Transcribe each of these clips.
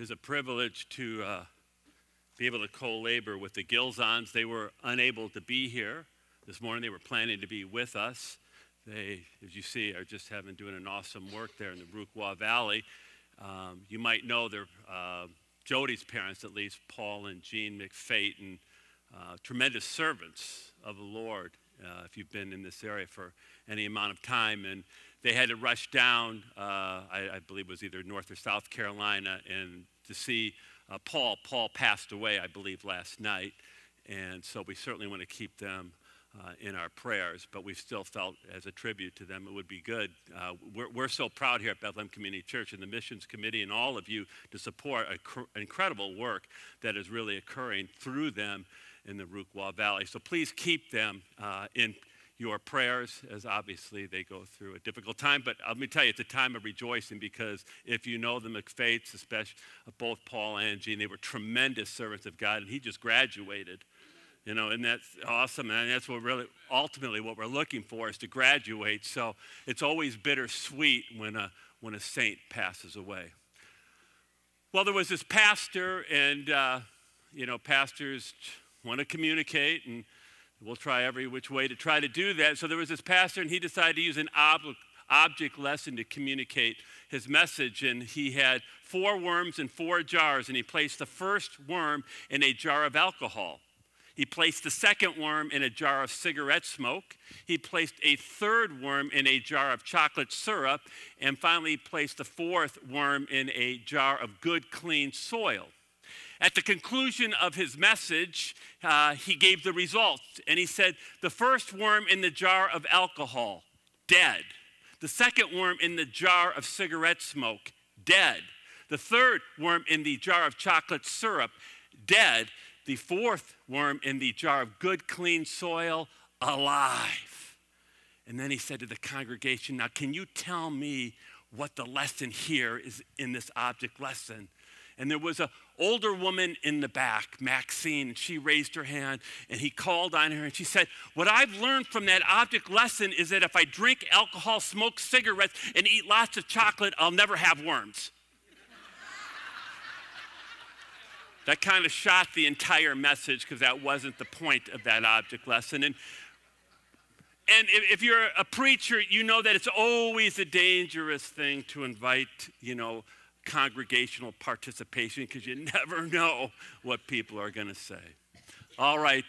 It is a privilege to uh, be able to co labor with the Gilzons. They were unable to be here this morning. They were planning to be with us. They, as you see, are just having doing an awesome work there in the Rukwa Valley. Um, you might know their uh, Jody's parents, at least, Paul and Jean McFate, and uh, tremendous servants of the Lord. Uh, if you've been in this area for any amount of time, and they had to rush down, uh, I, I, believe it was either North or South Carolina, and to see uh, Paul. Paul passed away, I believe, last night. And so we certainly want to keep them uh, in our prayers, but we still felt as a tribute to them it would be good. Uh, we're, we're, so proud here at Bethlehem Community Church and the Missions Committee and all of you to support an incredible work that is really occurring through them in the Rukwa Valley. So please keep them uh, in your prayers as obviously they go through a difficult time. But let me tell you, it's a time of rejoicing because if you know the McFates, especially both Paul and Jean, they were tremendous servants of God, and he just graduated. You know, and that's awesome. And that's what really, ultimately, what we're looking for is to graduate. So it's always bittersweet when a, when a saint passes away. Well, there was this pastor, and, uh, you know, pastors want to communicate, and We'll try every which way to try to do that. So there was this pastor, and he decided to use an ob- object lesson to communicate his message. And he had four worms in four jars, and he placed the first worm in a jar of alcohol. He placed the second worm in a jar of cigarette smoke. He placed a third worm in a jar of chocolate syrup. And finally, placed the fourth worm in a jar of good, clean soil. At the conclusion of his message, uh, he gave the results. And he said, The first worm in the jar of alcohol, dead. The second worm in the jar of cigarette smoke, dead. The third worm in the jar of chocolate syrup, dead. The fourth worm in the jar of good, clean soil, alive. And then he said to the congregation, Now, can you tell me what the lesson here is in this object lesson? And there was an older woman in the back, Maxine. She raised her hand and he called on her and she said, What I've learned from that object lesson is that if I drink alcohol, smoke cigarettes, and eat lots of chocolate, I'll never have worms. that kind of shot the entire message because that wasn't the point of that object lesson. And and if you're a preacher, you know that it's always a dangerous thing to invite, you know, congregational participation because you never know what people are going to say. All right.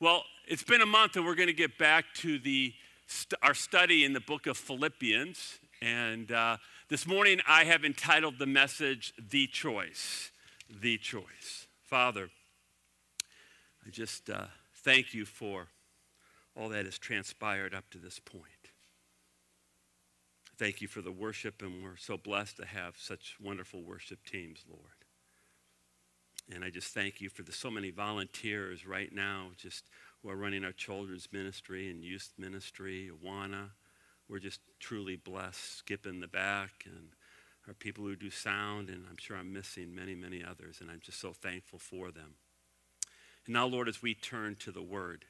Well, it's been a month, and we're going to get back to the st- our study in the book of Philippians. And uh, this morning, I have entitled the message "The Choice." The choice. Father, I just uh, thank you for all that has transpired up to this point. Thank you for the worship, and we're so blessed to have such wonderful worship teams, Lord. And I just thank you for the so many volunteers right now, just who are running our children's ministry and youth ministry, Awana. We're just truly blessed. Skip in the back, and our people who do sound, and I'm sure I'm missing many, many others, and I'm just so thankful for them. And now, Lord, as we turn to the Word,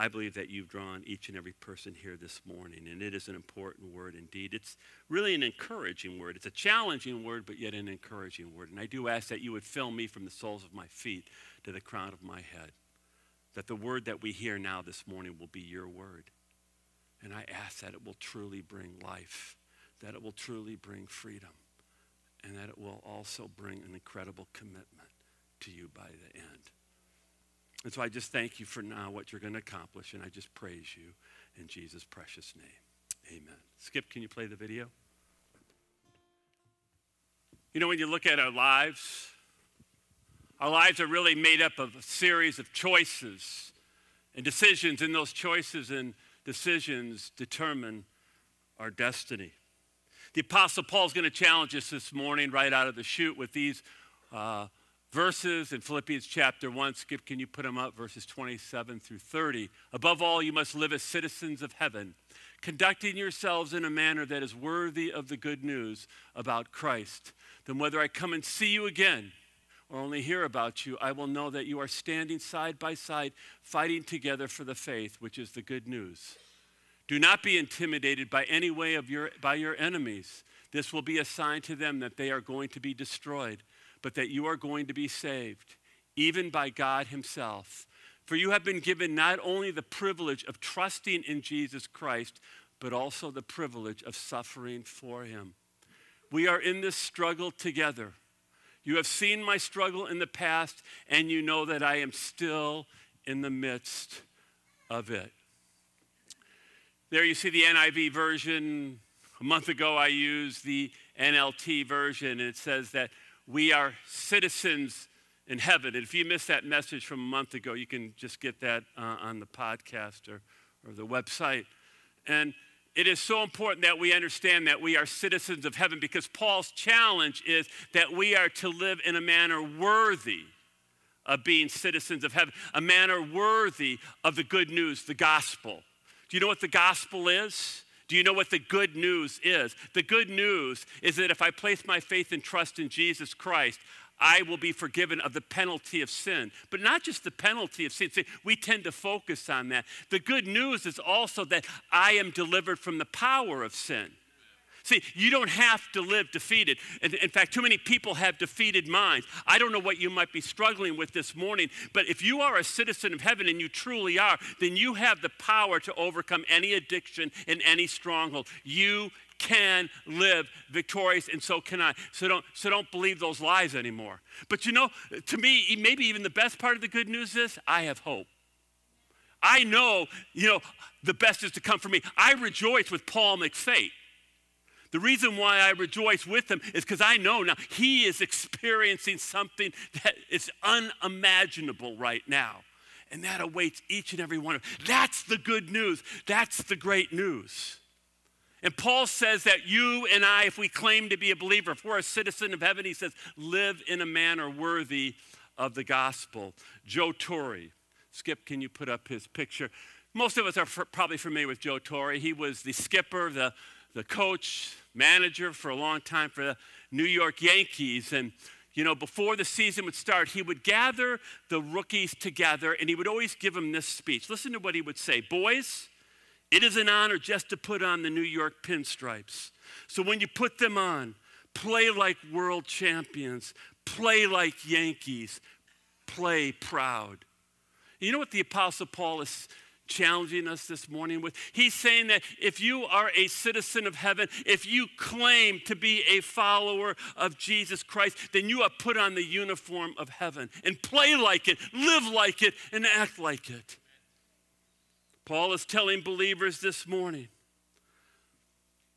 I believe that you've drawn each and every person here this morning, and it is an important word indeed. It's really an encouraging word. It's a challenging word, but yet an encouraging word. And I do ask that you would fill me from the soles of my feet to the crown of my head, that the word that we hear now this morning will be your word. And I ask that it will truly bring life, that it will truly bring freedom, and that it will also bring an incredible commitment to you by the end. And so I just thank you for now what you're going to accomplish, and I just praise you in Jesus' precious name. Amen. Skip, can you play the video? You know, when you look at our lives, our lives are really made up of a series of choices and decisions, and those choices and decisions determine our destiny. The Apostle Paul is going to challenge us this morning right out of the chute with these uh, verses in Philippians chapter 1. Skip, can you put them up? Verses 27 through 30. Above all, you must live as citizens of heaven, conducting yourselves in a manner that is worthy of the good news about Christ. Then, whether I come and see you again or only hear about you, I will know that you are standing side by side, fighting together for the faith, which is the good news. Do not be intimidated by any way of your, by your enemies. This will be a sign to them that they are going to be destroyed but that you are going to be saved, even by God Himself. For you have been given not only the privilege of trusting in Jesus Christ, but also the privilege of suffering for Him. We are in this struggle together. You have seen my struggle in the past, and you know that I am still in the midst of it. There you see the NIV version. A month ago, I used the NLT version, and it says that we are citizens in heaven. And if you missed that message from a month ago, you can just get that uh, on the podcast or, or the website. And it is so important that we understand that we are citizens of heaven because Paul's challenge is that we are to live in a manner worthy of being citizens of heaven, a manner worthy of the good news, the gospel. Do you know what the gospel is? Do you know what the good news is? The good news is that if I place my faith and trust in Jesus Christ, I will be forgiven of the penalty of sin. But not just the penalty of sin. See, we tend to focus on that. The good news is also that I am delivered from the power of sin. See, you don't have to live defeated. In, in, fact, too many people have defeated minds. I don't know what you might be struggling with this morning, but if you are a citizen of heaven and you truly are, then you have the power to overcome any addiction and any stronghold. You can live victorious, and so can I. So don't, so don't believe those lies anymore. But you know, to me, maybe even the best part of the good news is I have hope. I know, you know, the best is to come for me. I rejoice with Paul McFate. The reason why I rejoice with him is because I know now he is experiencing something that is unimaginable right now. And that awaits each and every one of us. That's the good news. That's the great news. And Paul says that you and I, if we claim to be a believer, if we're a citizen of heaven, he says, live in a manner worthy of the gospel. Joe Torre, Skip, can you put up his picture? Most of us are probably familiar with Joe Torre. He was the skipper, the the coach, manager for a long time for the New York Yankees. And, you know, before the season would start, he would gather the rookies together and he would always give them this speech. Listen to what he would say Boys, it is an honor just to put on the New York pinstripes. So when you put them on, play like world champions, play like Yankees, play proud. You know what the Apostle Paul is challenging us this morning with. He's saying that if you are a citizen of heaven, if you claim to be a follower of Jesus Christ, then you have put on the uniform of heaven and play like it, live like it, and act like it. Paul is telling believers this morning.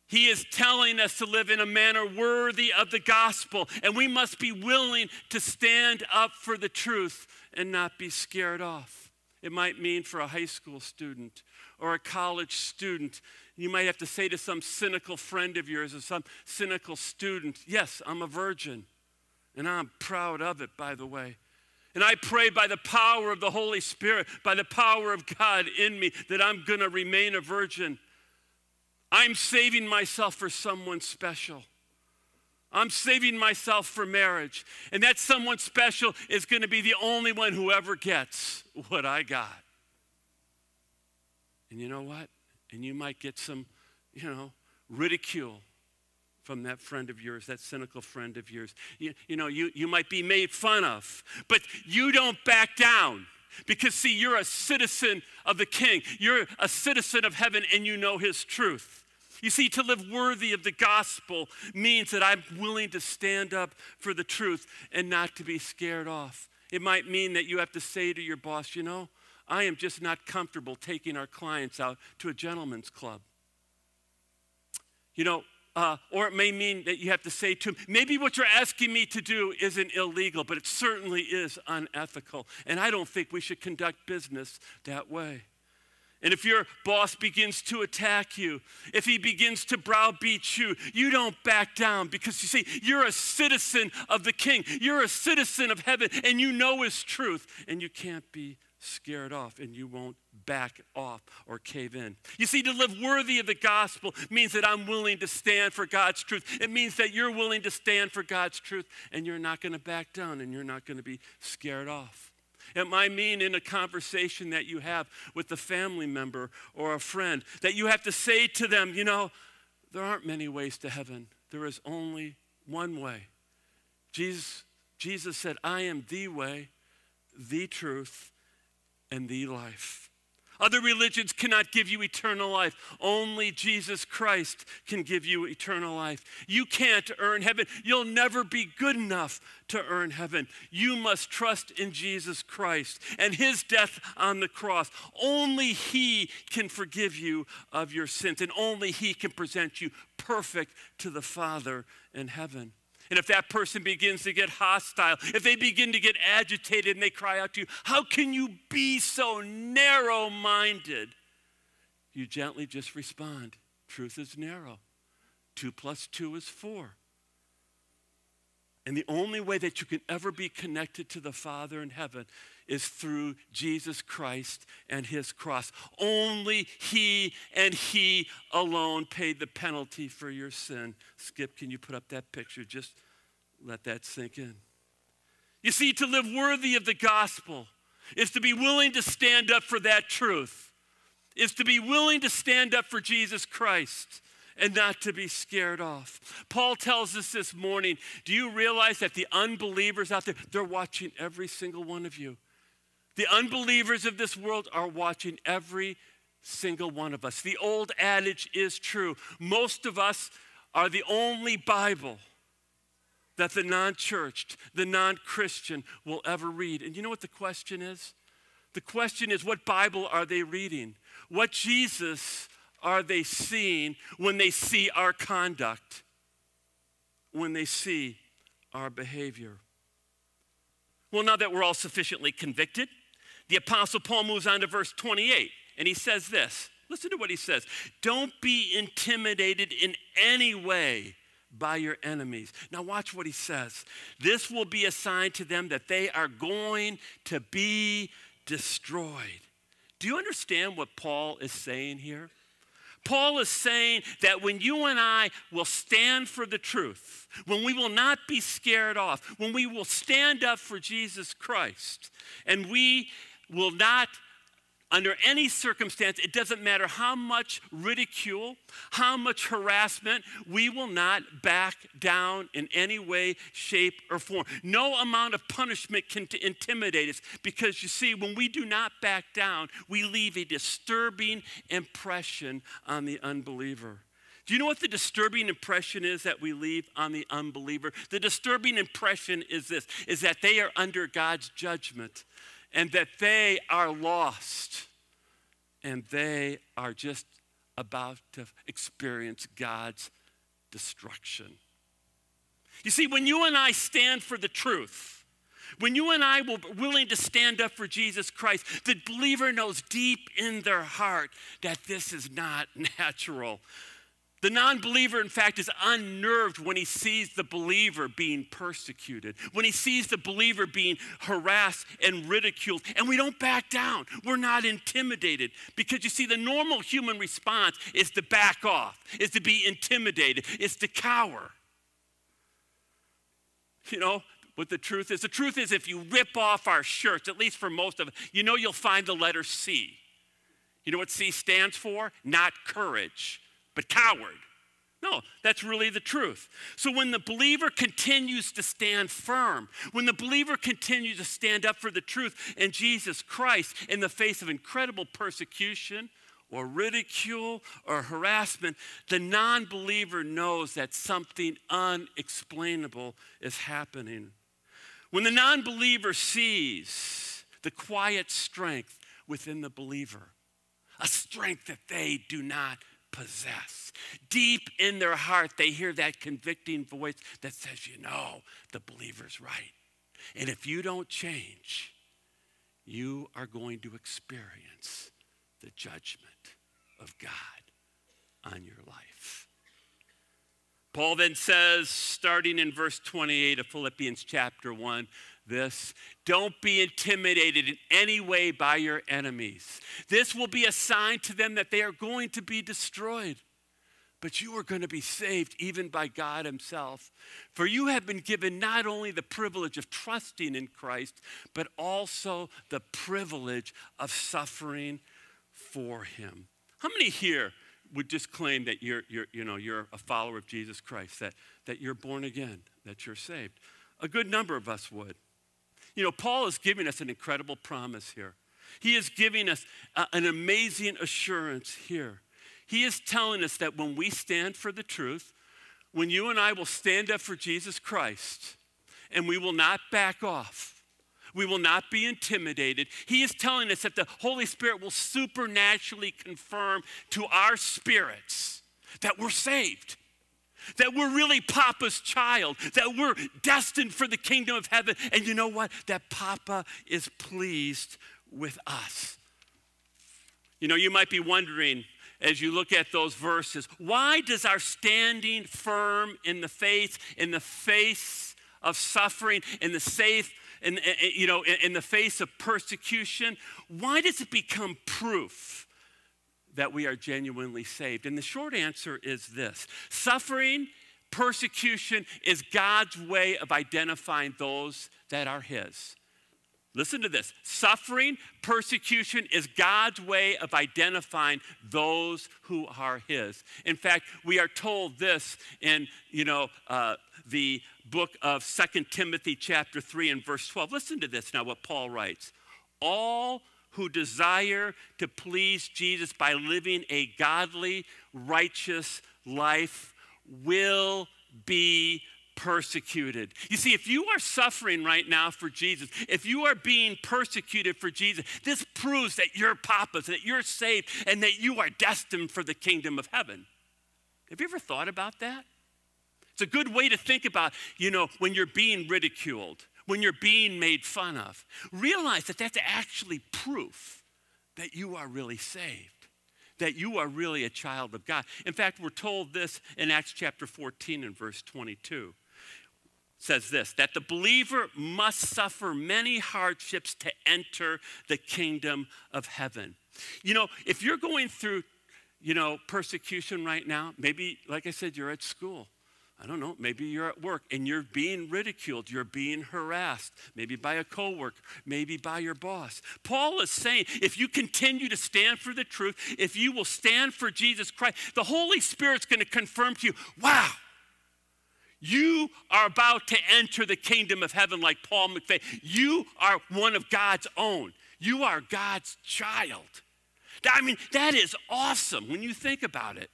He is telling us to live in a manner worthy of the gospel, and we must be willing to stand up for the truth and not be scared off. It might mean for a high school student or a college student. You might have to say to some cynical friend of yours or some cynical student, Yes, I'm a virgin. And I'm proud of it, by the way. And I pray by the power of the Holy Spirit, by the power of God in me, that I'm going to remain a virgin. I'm saving myself for someone special. I'm saving myself for marriage. And that someone special is going to be the only one who ever gets what I got. And you know what? And you might get some, you know, ridicule from that friend of yours, that cynical friend of yours. You, you know, you, you might be made fun of, but you don't back down. Because, see, you're a citizen of the king. You're a citizen of heaven, and you know his truth. You see, to live worthy of the gospel means that I'm willing to stand up for the truth and not to be scared off. It might mean that you have to say to your boss, you know, I am just not comfortable taking our clients out to a gentleman's club. You know, uh, or it may mean that you have to say to him, maybe what you're asking me to do isn't illegal, but it certainly is unethical. And I don't think we should conduct business that way. And if your boss begins to attack you, if he begins to browbeat you, you don't back down because you see, you're a citizen of the king. You're a citizen of heaven and you know his truth and you can't be scared off and you won't back off or cave in. You see, to live worthy of the gospel means that I'm willing to stand for God's truth. It means that you're willing to stand for God's truth and you're not going to back down and you're not going to be scared off. It might mean in a conversation that you have with a family member or a friend that you have to say to them, you know, there aren't many ways to heaven. There is only one way. Jesus Jesus said, I am the way, the truth, and the life. Other religions cannot give you eternal life. Only Jesus Christ can give you eternal life. You can't earn heaven. You'll never be good enough to earn heaven. You must trust in Jesus Christ and his death on the cross. Only he can forgive you of your sins, and only he can present you perfect to the Father in heaven. And if that person begins to get hostile, if they begin to get agitated and they cry out to you, How can you be so narrow minded? You gently just respond Truth is narrow. Two plus two is four. And the only way that you can ever be connected to the Father in heaven is through Jesus Christ and his cross. Only he and he alone paid the penalty for your sin. Skip, can you put up that picture? Just let that sink in. You see, to live worthy of the gospel is to be willing to stand up for that truth, is to be willing to stand up for Jesus Christ and not to be scared off. Paul tells us this morning do you realize that the unbelievers out there, they're watching every single one of you? The unbelievers of this world are watching every single one of us. The old adage is true. Most of us are the only Bible that the non churched, the non Christian will ever read. And you know what the question is? The question is what Bible are they reading? What Jesus are they seeing when they see our conduct, when they see our behavior? Well, now that we're all sufficiently convicted, the Apostle Paul moves on to verse 28, and he says this. Listen to what he says. Don't be intimidated in any way by your enemies. Now, watch what he says. This will be a sign to them that they are going to be destroyed. Do you understand what Paul is saying here? Paul is saying that when you and I will stand for the truth, when we will not be scared off, when we will stand up for Jesus Christ, and we will not under any circumstance, it doesn't matter how much ridicule, how much harassment, we will not back down in any way, shape, or form. No amount of punishment can intimidate us because you see, when we do not back down, we leave a disturbing impression on the unbeliever. Do you know what the disturbing impression is that we leave on the unbeliever? The disturbing impression is this is that they are under God's judgment and that they are lost and they are just about to experience God's destruction. You see, when you and I stand for the truth, when you and I will be willing to stand up for Jesus Christ, the believer knows deep in their heart that this is not natural. The non believer, in fact, is unnerved when he sees the believer being persecuted, when he sees the believer being harassed and ridiculed. And we don't back down. We're not intimidated. Because you see, the normal human response is to back off, is to be intimidated, is to cower. You know, what the truth is? The truth is, if you rip off our shirts, at least for most of it, you know you'll find the letter C. You know what C stands for? Not courage but coward. No, that's really the truth. So when the believer continues to stand firm, when the believer continues to stand up for the truth in Jesus Christ in the face of incredible persecution or ridicule or harassment, the non believer knows that something unexplainable is happening. When the non believer sees the quiet strength within the believer, a strength that they do not possess. Deep in their heart, they hear that convicting voice that says, You know, the believer's right. And if you don't change, you are going to experience the judgment of God on your life. Paul then says, starting in verse 28 of Philippians chapter 1, this. Don't be intimidated in any way by your enemies. This will be a sign to them that they are going to be destroyed. But you are going to be saved even by God Himself. For you have been given not only the privilege of trusting in Christ, but also the privilege of suffering for Him. How many here would just claim that you're, you're, you know, you're a follower of Jesus Christ, that, that you're born again, that you're saved? A good number of us would. You know, Paul is giving us an incredible promise here. He is giving us uh, an amazing assurance here. He is telling us that when we stand for the truth, when you and I will stand up for Jesus Christ, and we will not back off, we will not be intimidated. He is telling us that the Holy Spirit will supernaturally confirm to our spirits that we're saved, that we're really Papa's child, that we're destined for the kingdom of heaven. And you know what? That Papa is pleased with us. You know, you might be wondering as you look at those verses, why does our standing firm in the faith, in the face of suffering, in the safe, in, you know, in the face of persecution, why does it become proof that we are genuinely saved? And the short answer is this suffering, persecution is God's way of identifying those that are His. Listen to this suffering, persecution is God's way of identifying those who are His. In fact, we are told this in, you know, uh, the book of Second Timothy, chapter 3, and verse 12. Listen to this now, what Paul writes. All who desire to please Jesus by living a godly, righteous life will be persecuted. You see, if you are suffering right now for Jesus, if you are being persecuted for Jesus, this proves that you're papa's, that you're saved, and that you are destined for the kingdom of heaven. Have you ever thought about that? It's a good way to think about, you know, when you're being ridiculed, when you're being made fun of. Realize that that's actually proof that you are really saved that you are really a child of God. In fact, we're told this in Acts chapter 14 and verse 22 says this that the believer must suffer many hardships to enter the kingdom of heaven. You know, if you're going through, you know, persecution right now, maybe, like I said, you're at school. I don't know, maybe you're at work and you're being ridiculed, you're being harassed, maybe by a coworker, maybe by your boss. Paul is saying if you continue to stand for the truth, if you will stand for Jesus Christ, the Holy Spirit's going to confirm to you, wow, you are about to enter the kingdom of heaven like Paul McFate. You are one of God's own. You are God's child. I mean, that is awesome when you think about it.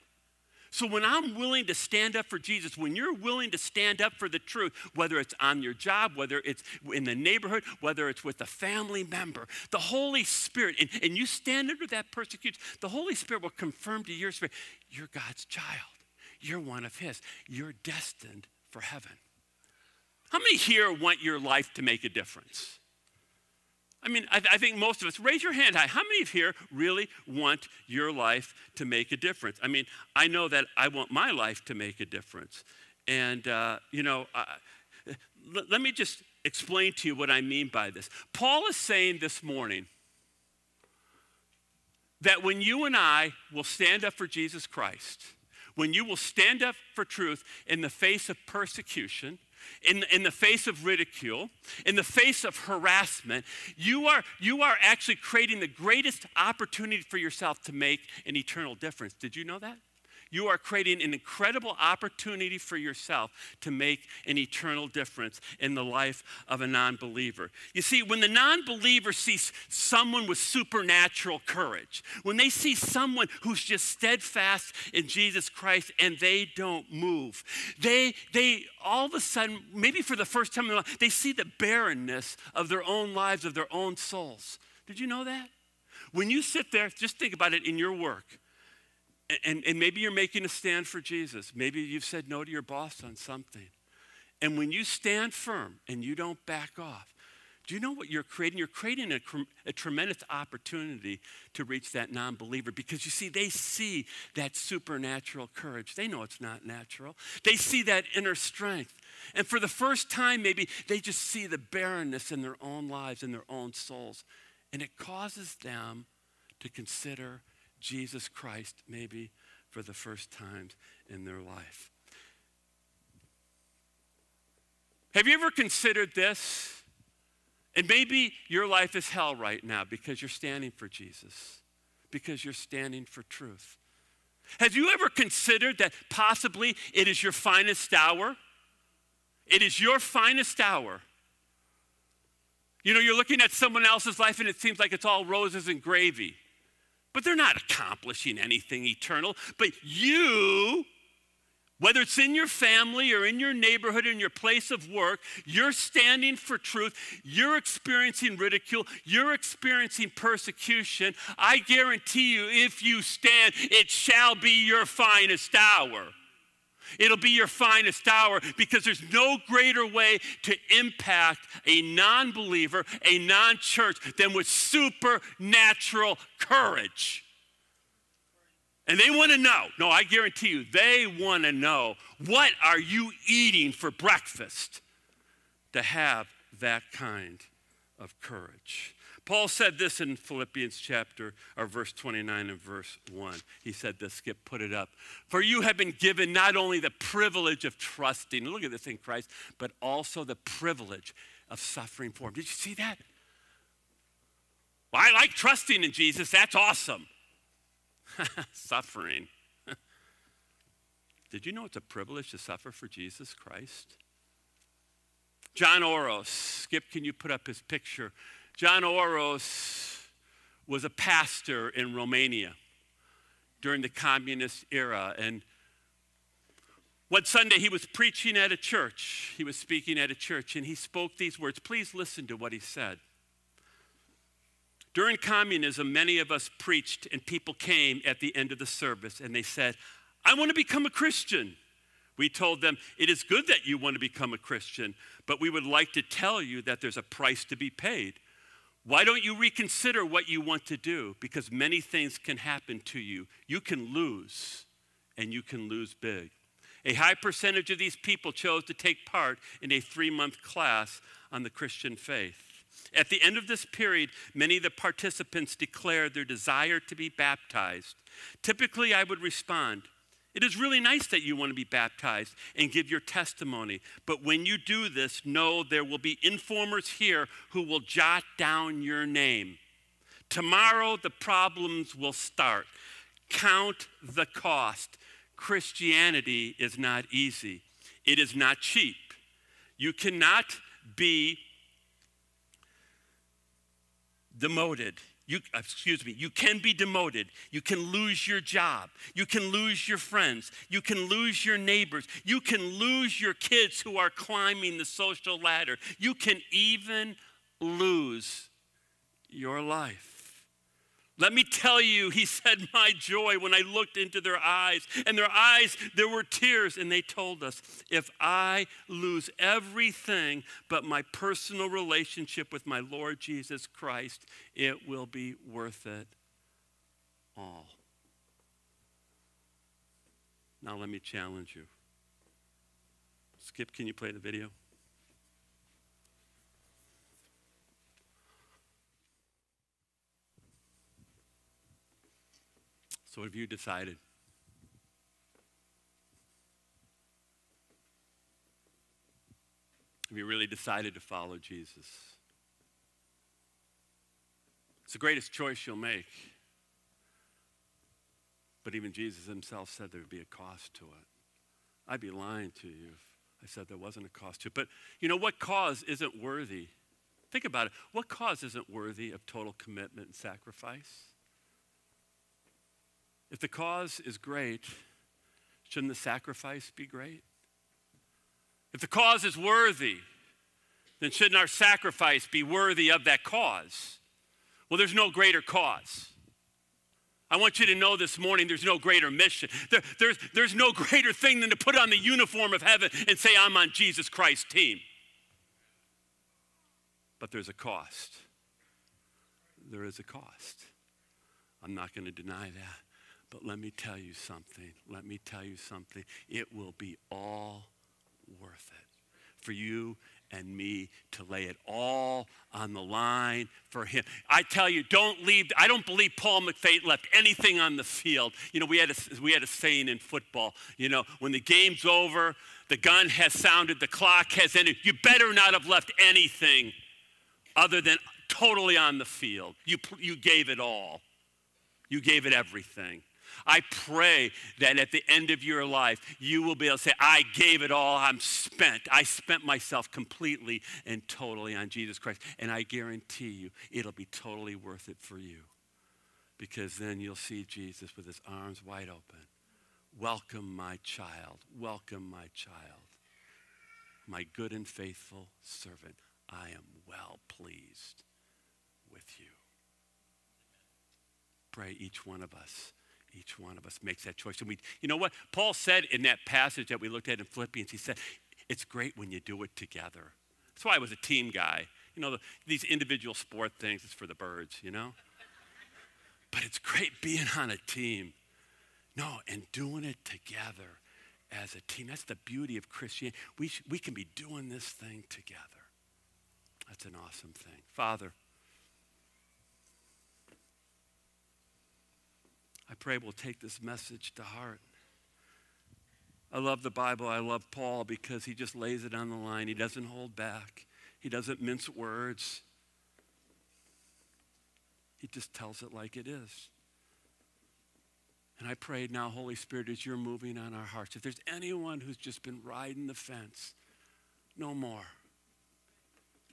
So, when I'm willing to stand up for Jesus, when you're willing to stand up for the truth, whether it's on your job, whether it's in the neighborhood, whether it's with a family member, the Holy Spirit, and, and you stand under that persecution, the Holy Spirit will confirm to your spirit, you're God's child. You're one of His. You're destined for heaven. How many here want your life to make a difference? I mean, I, I, think most of us, raise your hand high. How many of here really want your life to make a difference? I mean, I know that I want my life to make a difference. And, uh, you know, uh, let me just explain to you what I mean by this. Paul is saying this morning that when you and I will stand up for Jesus Christ, when you will stand up for truth in the face of persecution, in, in the face of ridicule, in the face of harassment, you are, you are actually creating the greatest opportunity for yourself to make an eternal difference. Did you know that? You are creating an incredible opportunity for yourself to make an eternal difference in the life of a non believer. You see, when the non believer sees someone with supernatural courage, when they see someone who's just steadfast in Jesus Christ and they don't move, they, they all of a sudden, maybe for the first time in their life, they see the barrenness of their own lives, of their own souls. Did you know that? When you sit there, just think about it in your work and, and maybe you're making a stand for Jesus. Maybe you've said no to your boss on something. And when you stand firm and you don't back off, do you know what you're creating? You're creating a, a tremendous opportunity to reach that non believer because you see, they see that supernatural courage. They know it's not natural, they see that inner strength. And for the first time, maybe they just see the barrenness in their own lives, in their own souls. And it causes them to consider Jesus Christ maybe for the first time in their life. Have you ever considered this? And maybe your life is hell right now because you're standing for Jesus, because you're standing for truth. Have you ever considered that possibly it is your finest hour? It is your finest hour. You know, you're looking at someone else's life and it seems like it's all roses and gravy, but they're not accomplishing anything eternal. But you, whether it's in your family or in your neighborhood, in your place of work, you're standing for truth. You're experiencing ridicule. You're experiencing persecution. I guarantee you, if you stand, it shall be your finest hour. It'll be your finest hour because there's no greater way to impact a non believer, a non church, than with supernatural courage. And they want to know. No, I guarantee you, they want to know what are you eating for breakfast to have that kind of courage. Paul said this in Philippians chapter or verse 29 and verse 1. He said this, Skip, put it up. For you have been given not only the privilege of trusting, look at this in Christ, but also the privilege of suffering for him. Did you see that? Well, I like trusting in Jesus. That's awesome. suffering. Did you know it's a privilege to suffer for Jesus Christ? John Oros, Skip, can you put up his picture? John Oros was a pastor in Romania during the communist era. And one Sunday he was preaching at a church. He was speaking at a church and he spoke these words. Please listen to what he said. During communism, many of us preached, and people came at the end of the service and they said, I want to become a Christian. We told them, It is good that you want to become a Christian, but we would like to tell you that there's a price to be paid. Why don't you reconsider what you want to do? Because many things can happen to you. You can lose, and you can lose big. A high percentage of these people chose to take part in a three month class on the Christian faith. At the end of this period, many of the participants declared their desire to be baptized. Typically, I would respond, it is really nice that you want to be baptized and give your testimony. But when you do this, know there will be informers here who will jot down your name. Tomorrow, the problems will start. Count the cost. Christianity is not easy, it is not cheap. You cannot be demoted. You, uh, excuse me, you can be demoted. You can lose your job. You can lose your friends. You can lose your neighbors. You can lose your kids who are climbing the social ladder. You can even lose your life. Let me tell you, he said, my joy when I looked into their eyes. And their eyes, there were tears. And they told us, if I lose everything but my personal relationship with my Lord Jesus Christ, it will be worth it all. Now, let me challenge you. Skip, can you play the video? So, what have you decided? Have you really decided to follow Jesus? It's the greatest choice you'll make. But even Jesus himself said there would be a cost to it. I'd be lying to you if I said there wasn't a cost to it. But you know what cause isn't worthy? Think about it. What cause isn't worthy of total commitment and sacrifice? If the cause is great, shouldn't the sacrifice be great? If the cause is worthy, then shouldn't our sacrifice be worthy of that cause? Well, there's no greater cause. I want you to know this morning there's no greater mission. There, there's, there's no greater thing than to put on the uniform of heaven and say, I'm on Jesus Christ's team. But there's a cost. There is a cost. I'm not going to deny that. But let me tell you something. Let me tell you something. It will be all worth it for you and me to lay it all on the line for him. I tell you, don't leave. I don't believe Paul McFate left anything on the field. You know, we had a, we had a saying in football, you know, when the game's over, the gun has sounded, the clock has ended. You better not have left anything other than totally on the field. You, you gave it all. You gave it everything. I pray that at the end of your life, you will be able to say, I gave it all. I'm spent. I spent myself completely and totally on Jesus Christ. And I guarantee you, it'll be totally worth it for you because then you'll see Jesus with his arms wide open. Welcome, my child. Welcome, my child. My good and faithful servant. I am well pleased with you. Pray each one of us, each one of us makes that choice. And we, you know what? Paul said in that passage that we looked at in Philippians, he said, it's great when you do it together. That's why I was a team guy. You know, the, these individual sport things, it's for the birds, you know? But it's great being on a team. No, and doing it together as a team. That's the beauty of Christianity. We, sh- we can be doing this thing together. That's an awesome thing. Father, I pray we'll take this message to heart. I love the Bible. I love Paul because he just lays it on the line. He doesn't hold back, he doesn't mince words. He just tells it like it is. And I pray now, Holy Spirit, as you're moving on our hearts, if there's anyone who's just been riding the fence, no more.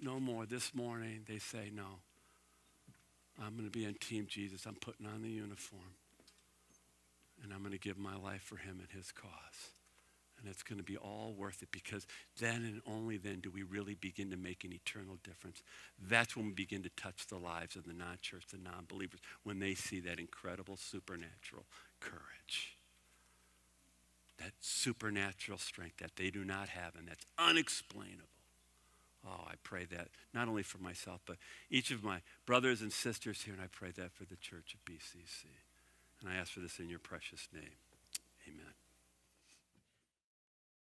No more. This morning, they say, no. I'm going to be on Team Jesus. I'm putting on the uniform. And I'm going to give my life for him and his cause. And it's going to be all worth it because then and only then do we really begin to make an eternal difference. That's when we begin to touch the lives of the non church, the non believers, when they see that incredible supernatural courage. That supernatural strength that they do not have and that's unexplainable. Oh, I pray that not only for myself, but each of my brothers and sisters here, and I pray that for the church of BCC. And I ask for this in your precious name. Amen.